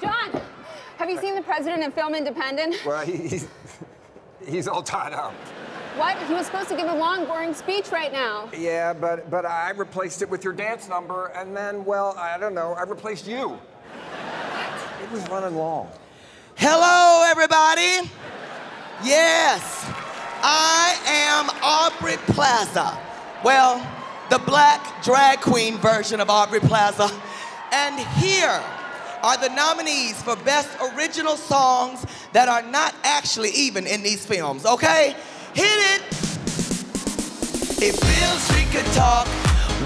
John, have you seen the president in Film Independent? Well, he, he's, he's all tied up. What? He was supposed to give a long, boring speech right now. Yeah, but but I replaced it with your dance number, and then, well, I don't know, I replaced you. It was running long. Hello, everybody. Yes, I am Aubrey Plaza. Well, the black drag queen version of Aubrey Plaza. And here are the nominees for Best Original Songs that are not actually even in these films, okay? Hit it! If Beale Street could talk,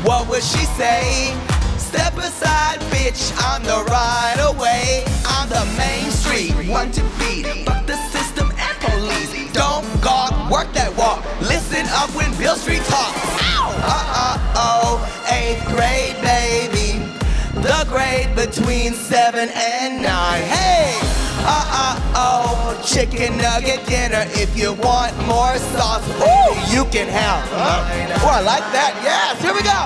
what would she say? Step aside, bitch, I'm the right away. I'm the main street, one to beat. The system and police. Don't gawk, work that walk. Listen up when Beale Street talks. Grade between seven and nine. Hey! Uh-uh-oh, chicken nugget dinner. If you want more sauce, baby, you can have mine. Oh, I like that. Yes, here we go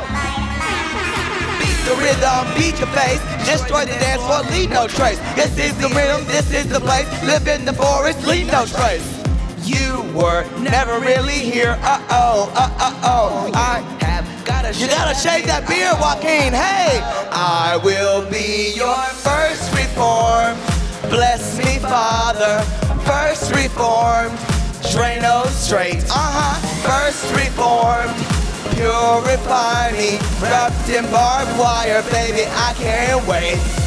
beat the rhythm, beat your face, destroy the dance floor, leave no trace. This is the rhythm, this is the place, live in the forest, leave no trace. You were never really here, uh-oh, uh-oh, I You gotta shave that beard, Joaquin, hey! I will be your first reform, bless me, Father, first reformed, Drano straight, uh-huh, first reformed, purify me, wrapped in barbed wire, baby, I can't wait.